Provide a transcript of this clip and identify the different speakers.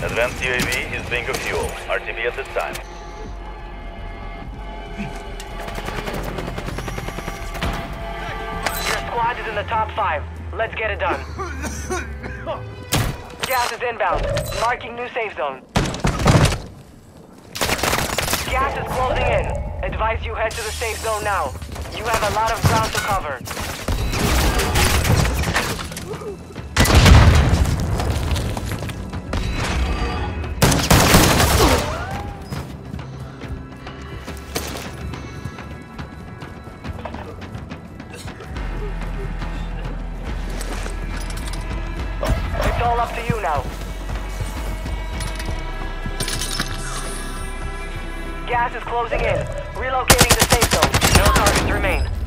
Speaker 1: Advanced UAV is bingo fuel. RTB at this time.
Speaker 2: Your squad is in the top five. Let's get it done. Gas is inbound. Marking new safe zone. Gas is closing in. Advise you head to the safe zone now. You have a lot of ground to cover. It's all up to you now. Gas is closing in. Relocating the safe zone. No targets remain.